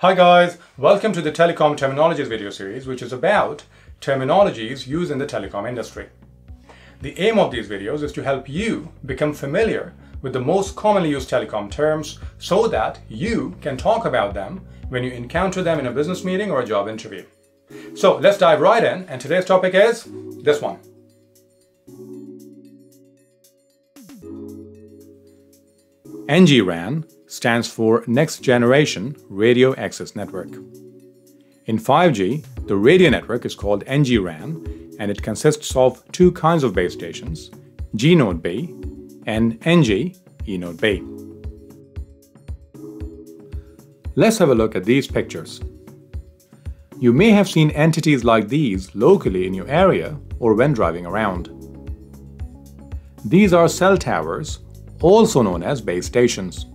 Hi guys, welcome to the Telecom Terminologies video series which is about terminologies used in the telecom industry. The aim of these videos is to help you become familiar with the most commonly used telecom terms so that you can talk about them when you encounter them in a business meeting or a job interview. So let's dive right in and today's topic is this one. NG-RAN stands for Next Generation Radio Access Network. In 5G, the radio network is called NG-RAN and it consists of two kinds of base stations, G node B and NG E node B. Let's have a look at these pictures. You may have seen entities like these locally in your area or when driving around. These are cell towers, also known as base stations.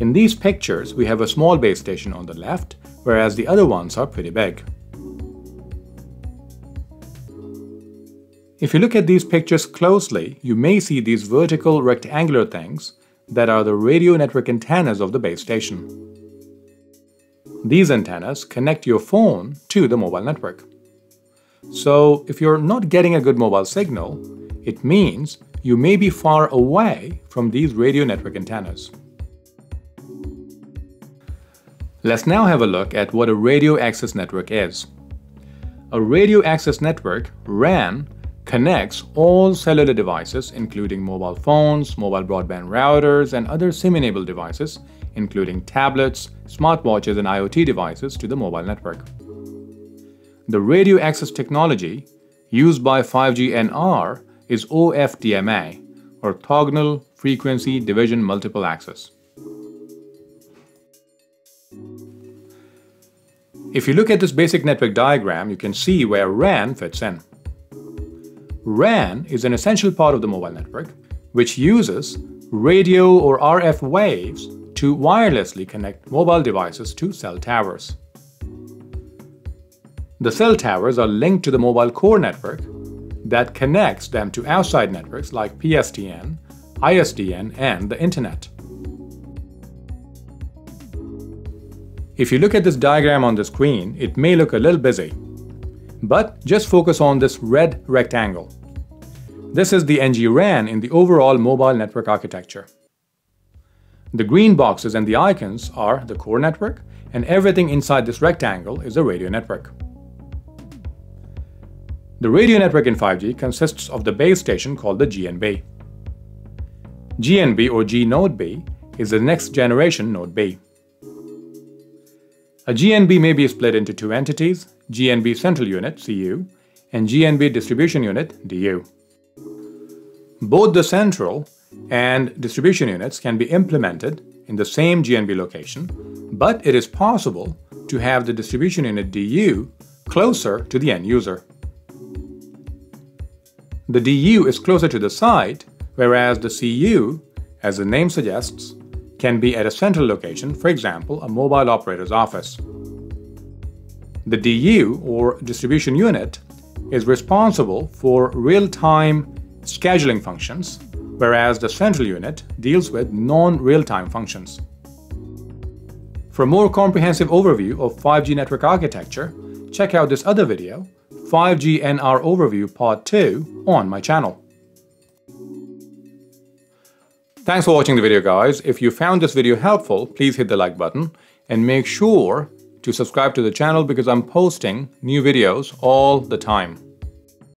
In these pictures, we have a small base station on the left, whereas the other ones are pretty big. If you look at these pictures closely, you may see these vertical rectangular things that are the radio network antennas of the base station. These antennas connect your phone to the mobile network. So if you're not getting a good mobile signal, it means you may be far away from these radio network antennas. Let's now have a look at what a radio access network is. A radio access network, RAN, connects all cellular devices including mobile phones, mobile broadband routers, and other SIM-enabled devices including tablets, smartwatches, and IoT devices to the mobile network. The radio access technology used by 5G NR is OFDMA, Orthogonal Frequency Division Multiple Access. If you look at this basic network diagram, you can see where RAN fits in. RAN is an essential part of the mobile network, which uses radio or RF waves to wirelessly connect mobile devices to cell towers. The cell towers are linked to the mobile core network that connects them to outside networks like PSTN, ISDN, and the Internet. If you look at this diagram on the screen, it may look a little busy. But just focus on this red rectangle. This is the NG-RAN in the overall mobile network architecture. The green boxes and the icons are the core network, and everything inside this rectangle is a radio network. The radio network in 5G consists of the base station called the GNB. GNB or G node B is the next generation node B. A GNB may be split into two entities, GNB Central Unit CU and GNB Distribution Unit DU. Both the central and distribution units can be implemented in the same GNB location, but it is possible to have the distribution unit DU closer to the end user. The DU is closer to the site, whereas the CU, as the name suggests, can be at a central location, for example, a mobile operator's office. The DU, or distribution unit, is responsible for real-time scheduling functions whereas the central unit deals with non-real-time functions. For a more comprehensive overview of 5G network architecture, check out this other video, 5G NR Overview Part 2 on my channel. Thanks for watching the video guys. If you found this video helpful, please hit the like button and make sure to subscribe to the channel because I'm posting new videos all the time.